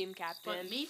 team captain. Me